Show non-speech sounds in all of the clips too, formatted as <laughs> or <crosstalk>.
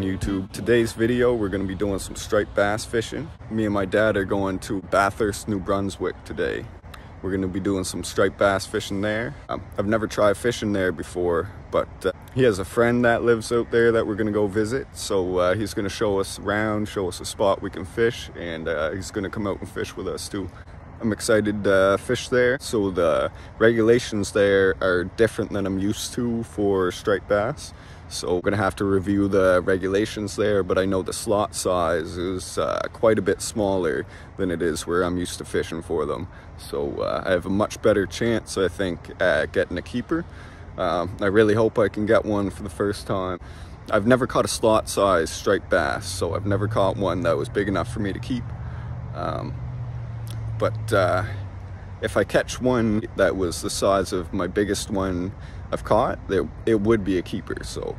on YouTube. Today's video, we're gonna be doing some striped bass fishing. Me and my dad are going to Bathurst, New Brunswick today. We're gonna be doing some striped bass fishing there. Um, I've never tried fishing there before, but uh, he has a friend that lives out there that we're gonna go visit. So uh, he's gonna show us around, show us a spot we can fish, and uh, he's gonna come out and fish with us too. I'm excited to uh, fish there. So the regulations there are different than I'm used to for striped bass. So we're gonna have to review the regulations there, but I know the slot size is uh, quite a bit smaller than it is where I'm used to fishing for them. So uh, I have a much better chance, I think, at getting a keeper. Um, I really hope I can get one for the first time. I've never caught a slot size striped bass, so I've never caught one that was big enough for me to keep. Um, but uh, if I catch one that was the size of my biggest one I've caught, it, it would be a keeper. So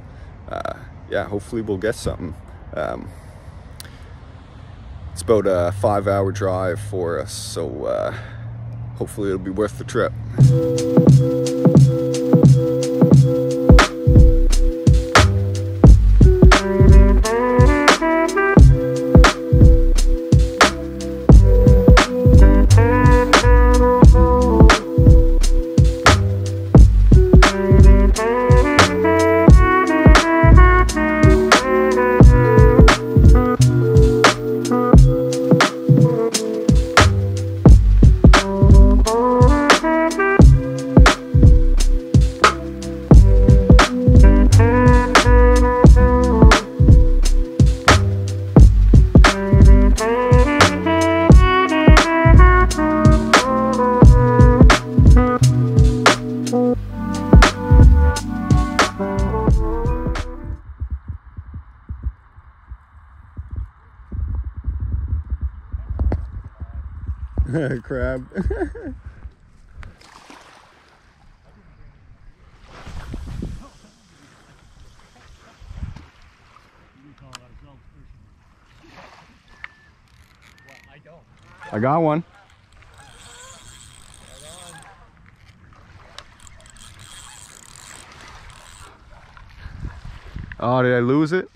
uh, yeah, hopefully we'll get something. Um, it's about a five hour drive for us, so uh, hopefully it'll be worth the trip. <laughs> crab. I got one. Oh, did I lose it?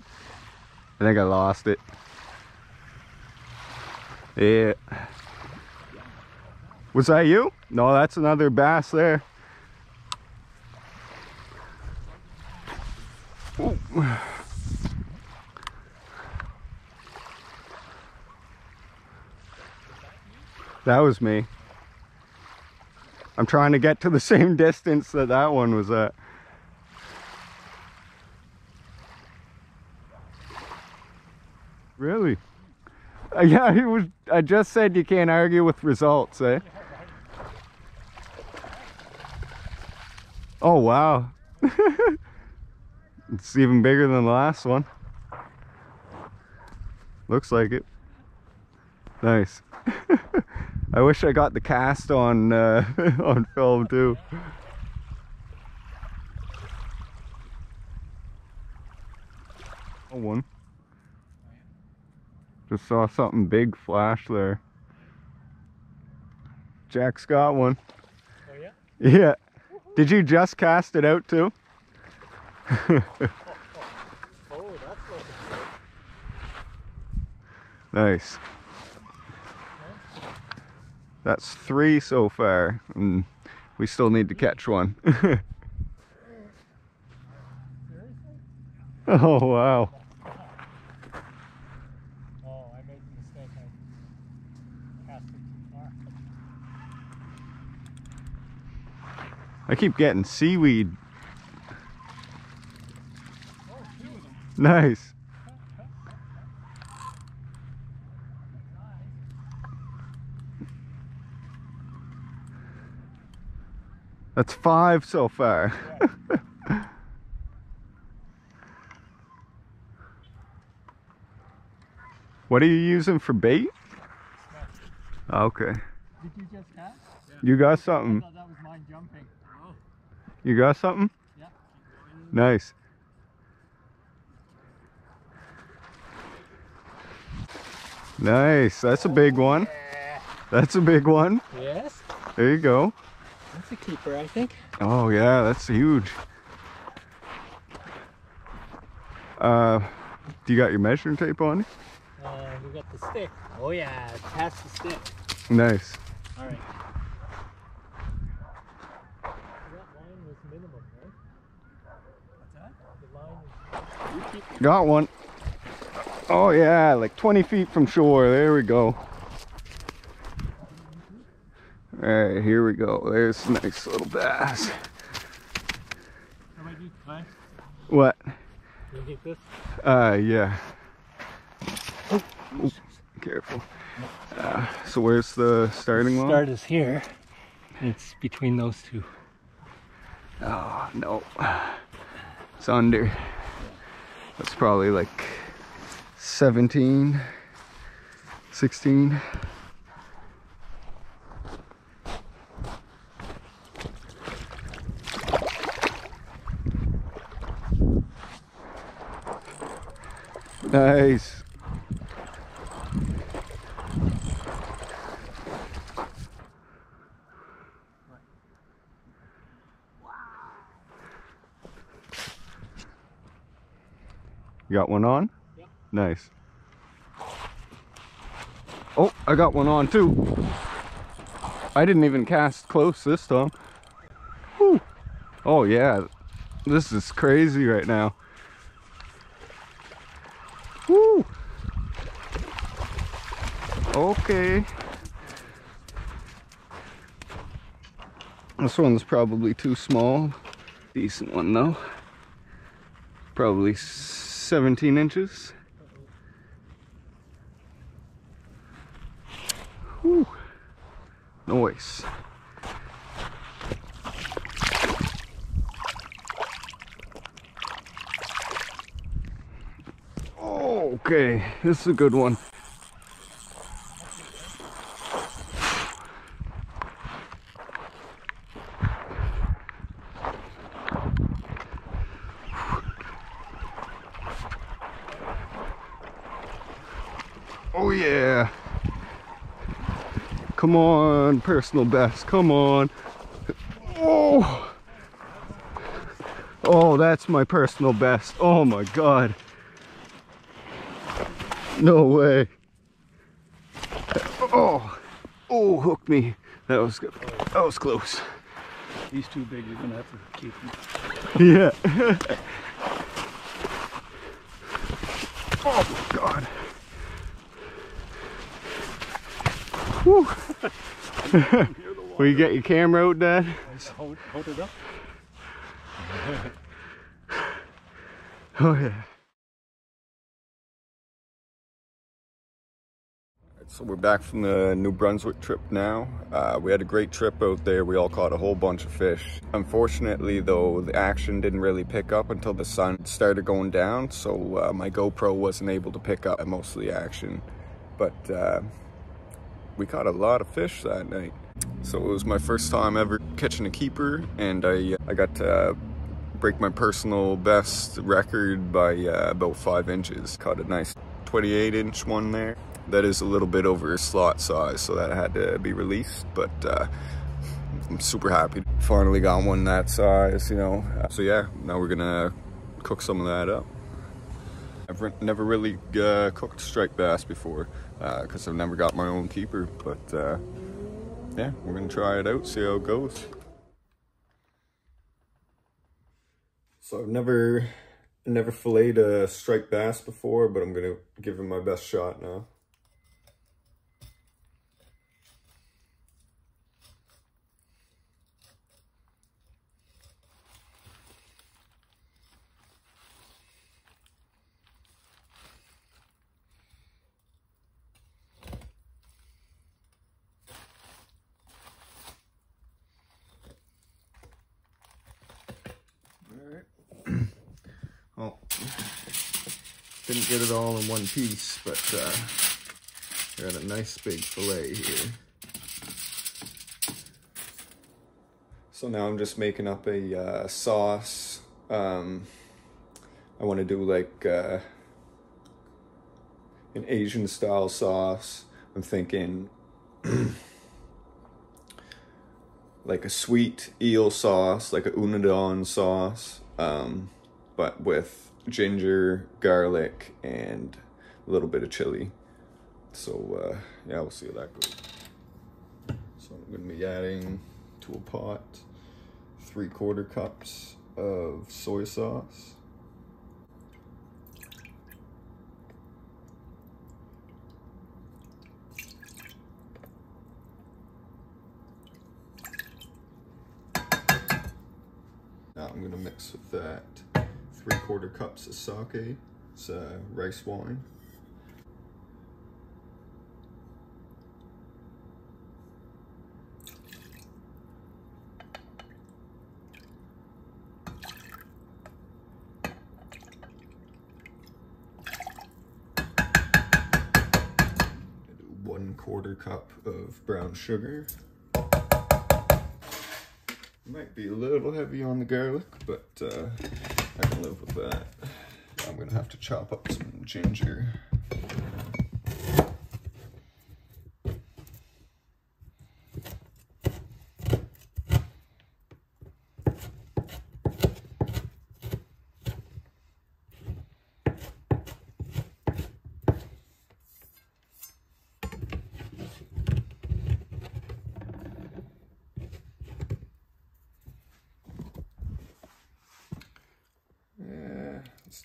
I think I lost it. Yeah. Was that you? No, that's another bass there. Ooh. That was me. I'm trying to get to the <laughs> same distance that that one was at. Really? Uh, yeah, <laughs> he was. I just said you can't argue with results, eh? Oh wow. <laughs> it's even bigger than the last one. Looks like it. Nice. <laughs> I wish I got the cast on uh, <laughs> on film too. Oh, one. Just saw something big flash there. Jack's got one. Oh yeah? Yeah. Did you just cast it out too? Oh, <laughs> Nice. That's three so far, and we still need to catch one. <laughs> oh wow. Oh, I made the mistake. I cast it too far. I keep getting seaweed. Oh. Nice. That's five so far. <laughs> what are you using for bait? Okay. Did you? You got I something. thought that was mine jumping. You got something? Yeah. Nice. Nice. That's a big one. That's a big one. Yes. There you go. That's a keeper, I think. Oh yeah, that's huge. Uh, Do you got your measuring tape on? Uh, we got the stick. Oh yeah, pass the stick. Nice. All right. That line was minimum, right? What's that? The line is. You keep Got one. Oh yeah, like 20 feet from shore. There we go. All right, here we go. There's a nice little bass. How about you, What? You this? Uh, yeah. Oh, oh, careful. Uh, so where's the starting line? Start is here. It's between those two. Oh, no. It's under. That's probably like 17, 16. Nice. You got one on? Yep. Nice. Oh, I got one on too. I didn't even cast close this time. Whew. Oh yeah, this is crazy right now. Woo. Okay. This one's probably too small. Decent one though. Probably 17 inches. Noise. Okay, this is a good one. Oh yeah. Come on, personal best. Come on. Oh. Oh, that's my personal best. Oh my god. No way. Oh. Oh, hooked me. That was good. That was close. He's too big, you're gonna have to keep him. Yeah. oh <laughs> <laughs> god. Whew. Will <laughs> you get your camera out, Dad? Hold, hold it up. <laughs> Oh yeah. So we're back from the New Brunswick trip now. Uh, we had a great trip out there. We all caught a whole bunch of fish. Unfortunately though, the action didn't really pick up until the sun started going down. So uh, my GoPro wasn't able to pick up most of the action. But uh, we caught a lot of fish that night. So it was my first time ever catching a keeper and I, I got to break my personal best record by uh, about five inches. Caught a nice 28 inch one there. That is a little bit over slot size, so that had to be released, but uh, I'm super happy. Finally got one that size, you know. So yeah, now we're gonna cook some of that up. I've re- never really uh, cooked striped bass before, because I've never got my own keeper, but uh, yeah, we're gonna try it out, see how it goes. So I've never never filleted a striped bass before, but I'm gonna give it my best shot now. Alright. well, didn't get it all in one piece, but uh, got a nice big fillet here. So now I'm just making up a uh, sauce. Um, I want to do like uh, an Asian style sauce. I'm thinking <clears throat> like a sweet eel sauce, like a unadon sauce, um, but with ginger, garlic, and a little bit of chili. So uh, yeah, we'll see how that goes. So I'm gonna be adding to a pot three quarter cups of soy sauce. Now I'm gonna mix with that three quarter cups of sake, it's uh, rice wine. One quarter cup of brown sugar. Might be a little heavy on the garlic, but uh, I can live with that. I'm gonna have to chop up some ginger.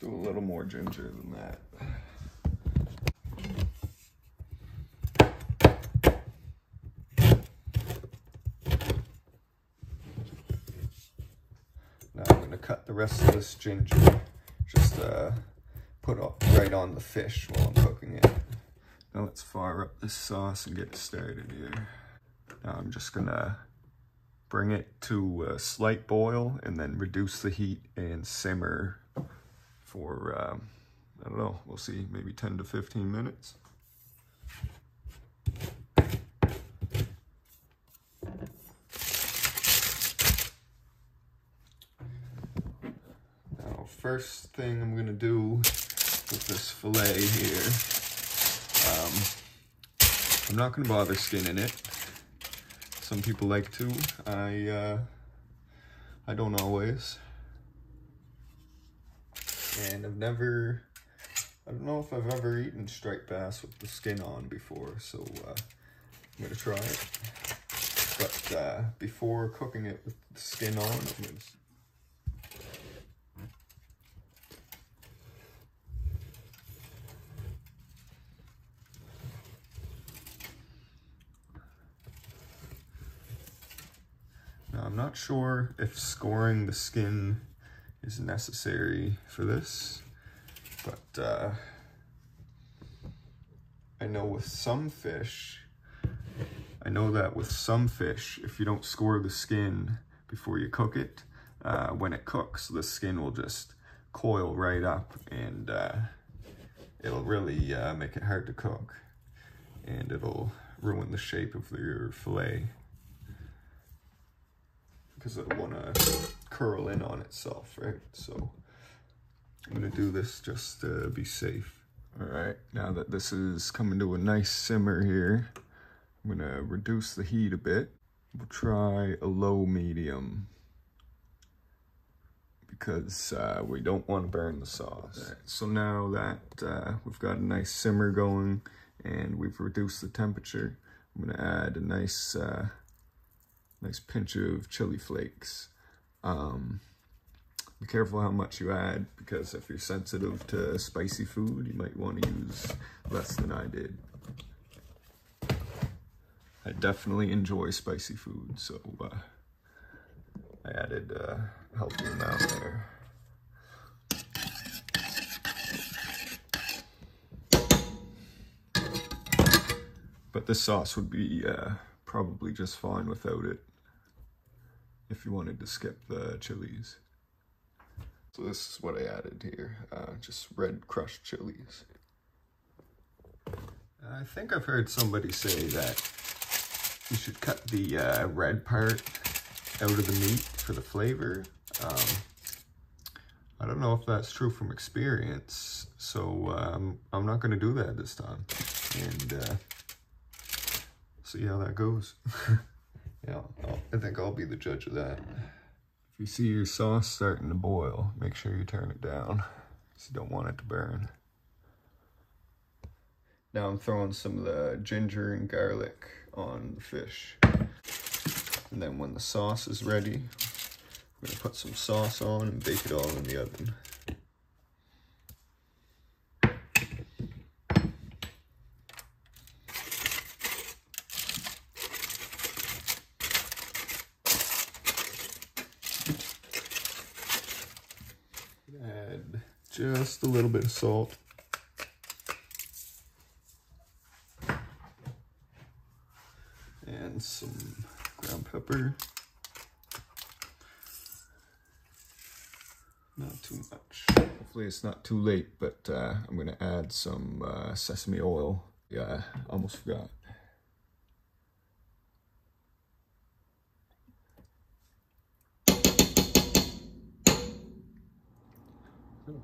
Do a little more ginger than that. Now I'm gonna cut the rest of this ginger, just uh, put up right on the fish while I'm cooking it. Now let's fire up this sauce and get started here. Now I'm just gonna bring it to a slight boil and then reduce the heat and simmer for, um, I don't know, we'll see, maybe 10 to 15 minutes. Now, first thing I'm gonna do with this filet here, um, I'm not gonna bother skinning it. Some people like to. I uh, I don't always. And I've never, I don't know if I've ever eaten striped bass with the skin on before, so uh, I'm gonna try it. But uh, before cooking it with the skin on, I'm gonna Now, I'm not sure if scoring the skin is necessary for this, but uh, I know with some fish, I know that with some fish, if you don't score the skin before you cook it, uh, when it cooks, the skin will just coil right up and uh, it'll really uh, make it hard to cook. And it'll ruin the shape of your fillet because it'll want to curl in on itself, right? So I'm gonna do this just to be safe. All right, now that this is coming to a nice simmer here, I'm gonna reduce the heat a bit. We'll try a low medium because uh, we don't want to burn the sauce. Right, so now that uh, we've got a nice simmer going and we've reduced the temperature, I'm gonna add a nice uh, nice pinch of chili flakes. Um, be careful how much you add because if you're sensitive to spicy food, you might want to use less than I did. I definitely enjoy spicy food, so uh, I added a healthy amount there. But this sauce would be uh, probably just fine without it if you wanted to skip the chilies. So this is what I added here, uh, just red crushed chilies. I think I've heard somebody say that you should cut the uh, red part out of the meat for the flavor. Um, I don't know if that's true from experience, so um, I'm not going to do that this time. And uh, see how that goes. <laughs> yeah, I'll, I think I'll be the judge of that. If you see your sauce starting to boil, make sure you turn it down You don't want it to burn. Now I'm throwing some of the ginger and garlic on the fish. And then when the sauce is ready, we're gonna put some sauce on and bake it all in the oven. Add just a little bit of salt. And some ground pepper. Not too much. Hopefully it's not too late, but uh, I'm gonna add some uh, sesame oil. Yeah, almost forgot.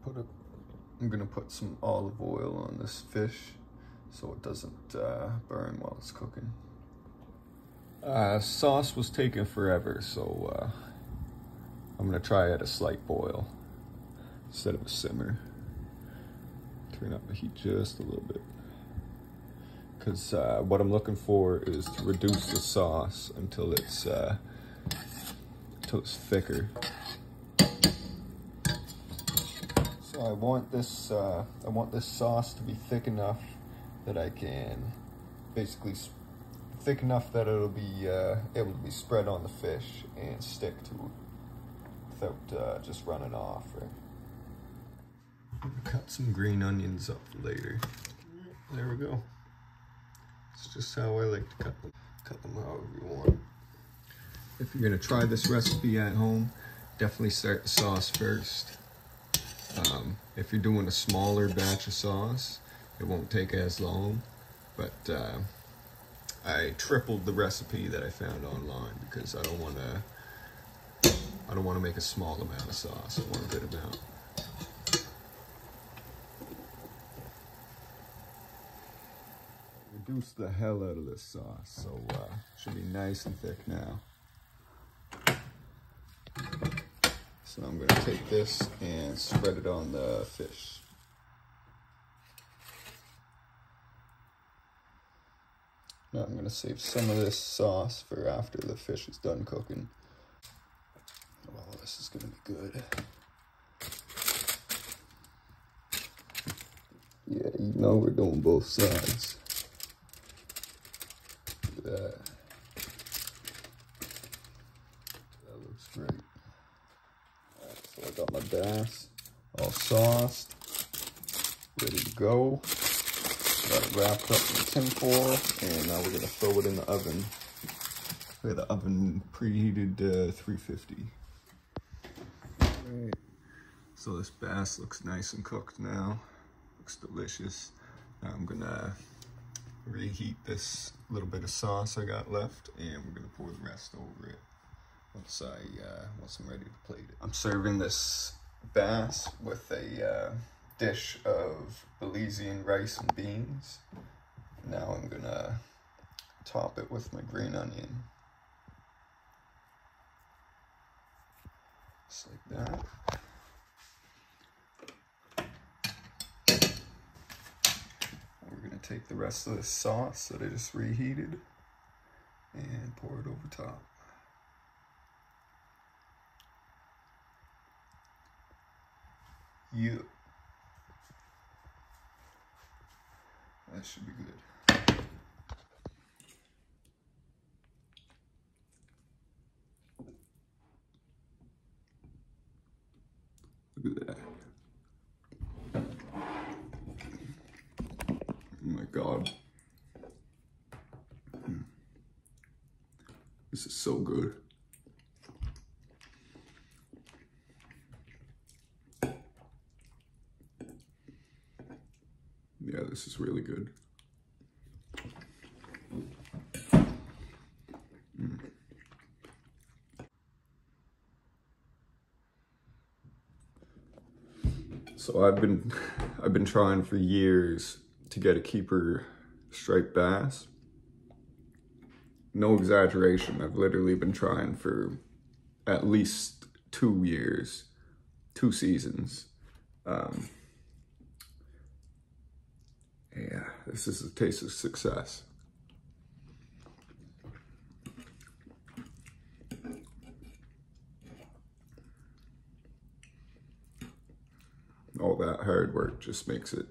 Put a, I'm gonna put some olive oil on this fish so it doesn't uh, burn while it's cooking. Uh, sauce was taking forever, so uh, I'm gonna try at a slight boil instead of a simmer. Turn up the heat just a little bit. Because uh, what I'm looking for is to reduce the sauce until it's uh, until it's thicker. So I want this uh, I want this sauce to be thick enough that I can basically thick enough that it'll be uh, able to be spread on the fish and stick to it without uh, just running off. Right? Cut some green onions up later. There we go. It's just how I like to cut them. Cut them however you want. If you're gonna try this recipe at home, definitely start the sauce first. Um, if you're doing a smaller batch of sauce, it won't take as long, but uh, I tripled the recipe that I found online because I don't want to. I don't want to make a small amount of sauce. I want a good amount. Reduce the hell out of this sauce, so uh, should be nice and thick now. So I'm going to take this and spread it on the fish. Now I'm going to save some of this sauce for after the fish is done cooking. Well, this is going to be good. Yeah, you know we're doing both sides. Look at that looks great. Alright, so I got my bass all sauced, ready to go. Got it wrapped up in tin foil, and now we're gonna throw it in the oven. We have the oven preheated uh, 350. Alright, so this bass looks nice and cooked now. Looks delicious. Now I'm gonna reheat this little bit of sauce I got left, and we're gonna pour the rest over it once I uh, once I'm ready to plate it. I'm serving this bass with a uh, dish of Belizean rice and beans. Now I'm gonna top it with my green onion. Just like that. We're gonna take the rest of this sauce that I just reheated and pour it over top. Yeah. That should be good. Look at that. Oh my god. Mm. This is so good. Yeah, this is really good. Mm. So I've been <laughs> I've been trying for years to get a keeper striped bass. No exaggeration. I've literally been trying for at least two years, two seasons. Um, Yeah, this is a taste of success. All that hard work just makes it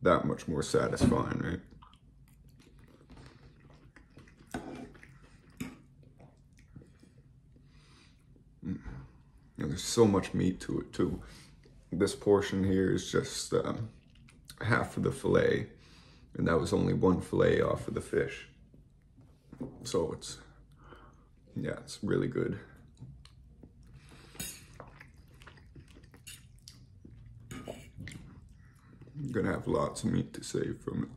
that much more satisfying, right? Mm. And there's so much meat to it too. This portion here is just um, half of the filet, and that was only one filet off of the fish. So it's, yeah, it's really good. I'm gonna have lots of meat to save from it.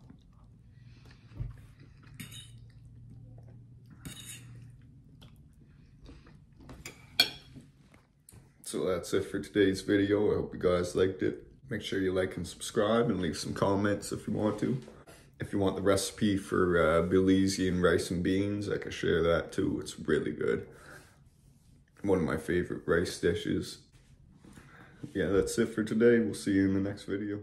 So that's it for today's video. I hope you guys liked it. Make sure you like and subscribe and leave some comments if you want to. If you want the recipe for uh, Belizean rice and beans, I can share that too. It's really good. One of my favorite rice dishes. Yeah, that's it for today. We'll see you in the next video.